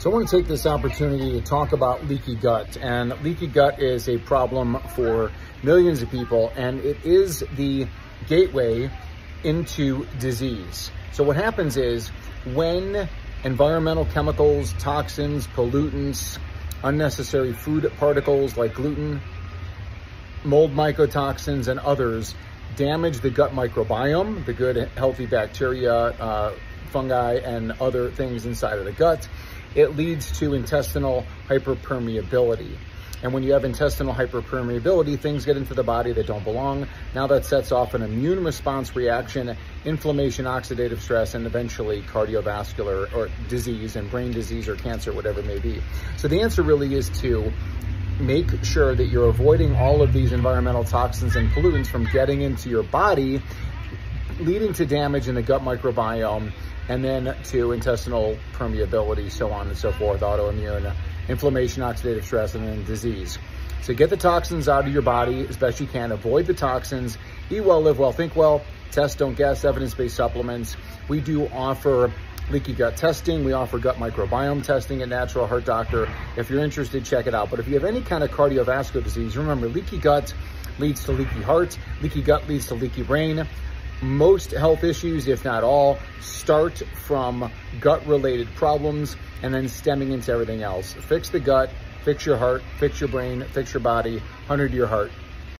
So I want to take this opportunity to talk about leaky gut. And leaky gut is a problem for millions of people, and it is the gateway into disease. So what happens is when environmental chemicals, toxins, pollutants, unnecessary food particles like gluten, mold mycotoxins, and others damage the gut microbiome, the good healthy bacteria, uh, fungi, and other things inside of the gut, it leads to intestinal hyperpermeability. And when you have intestinal hyperpermeability, things get into the body that don't belong. Now that sets off an immune response reaction, inflammation, oxidative stress, and eventually cardiovascular or disease and brain disease or cancer, whatever it may be. So the answer really is to make sure that you're avoiding all of these environmental toxins and pollutants from getting into your body, leading to damage in the gut microbiome, and then to intestinal permeability, so on and so forth, autoimmune inflammation, oxidative stress, and then disease. So get the toxins out of your body as best you can. Avoid the toxins. Eat well, live well, think well. Test, don't guess, evidence-based supplements. We do offer leaky gut testing. We offer gut microbiome testing at Natural Heart Doctor. If you're interested, check it out. But if you have any kind of cardiovascular disease, remember leaky gut leads to leaky heart. Leaky gut leads to leaky brain most health issues, if not all, start from gut related problems and then stemming into everything else. Fix the gut, fix your heart, fix your brain, fix your body, 100 your heart.